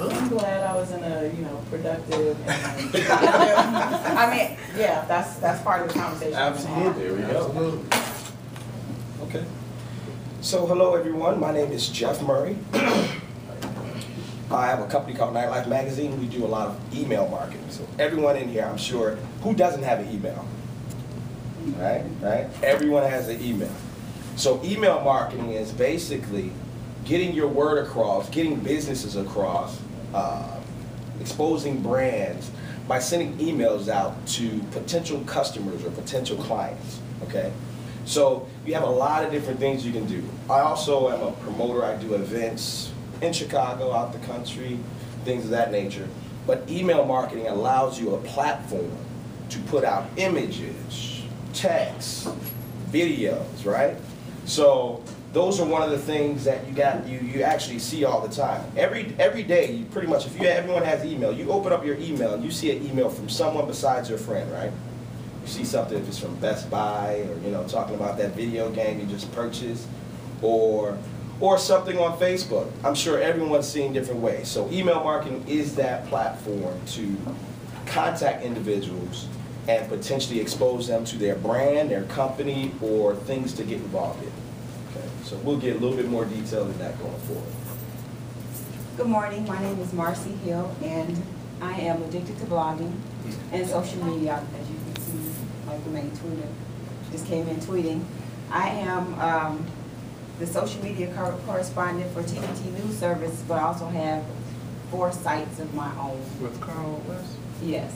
I'm glad I was in a, you know, productive and, I mean, yeah, that's, that's part of the conversation. Absolutely, there we go. Absolutely. Okay. So, hello everyone, my name is Jeff Murray. I have a company called Nightlife Magazine. We do a lot of email marketing. So everyone in here, I'm sure, who doesn't have an email? Right, right? Everyone has an email. So email marketing is basically getting your word across, getting businesses across, uh, exposing brands by sending emails out to potential customers or potential clients. Okay, so you have a lot of different things you can do. I also am a promoter. I do events in Chicago, out the country, things of that nature. But email marketing allows you a platform to put out images, text, videos, right? So those are one of the things that you got you you actually see all the time. Every every day, you pretty much if you everyone has email, you open up your email and you see an email from someone besides your friend, right? You see something if it's from Best Buy or you know talking about that video game you just purchased, or or something on Facebook. I'm sure everyone's seeing different ways. So email marketing is that platform to contact individuals and potentially expose them to their brand, their company, or things to get involved in. Okay, so we'll get a little bit more detail in that going forward. Good morning, my name is Marcie Hill, and I am addicted to blogging and social media, as you can see, like the main Twitter, just came in tweeting. I am um, the social media cor- correspondent for TBT News Service, but I also have four sites of my own. With Carl West? Yes,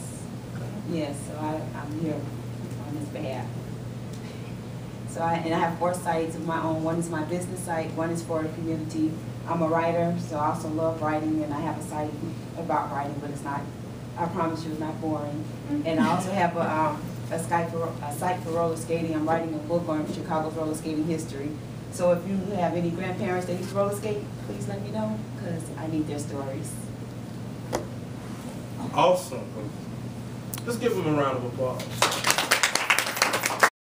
yes, so I, I'm here on his behalf. So I, and I have four sites of my own. One is my business site, one is for the community. I'm a writer, so I also love writing, and I have a site about writing, but it's not, I promise you, it's not boring. And I also have a, um, a site for, a site for roller skating. I'm writing a book on Chicago's roller skating history. So if you have any grandparents that used to roller skate, please let me know, because I need their stories. Awesome. Let's give him a round of applause.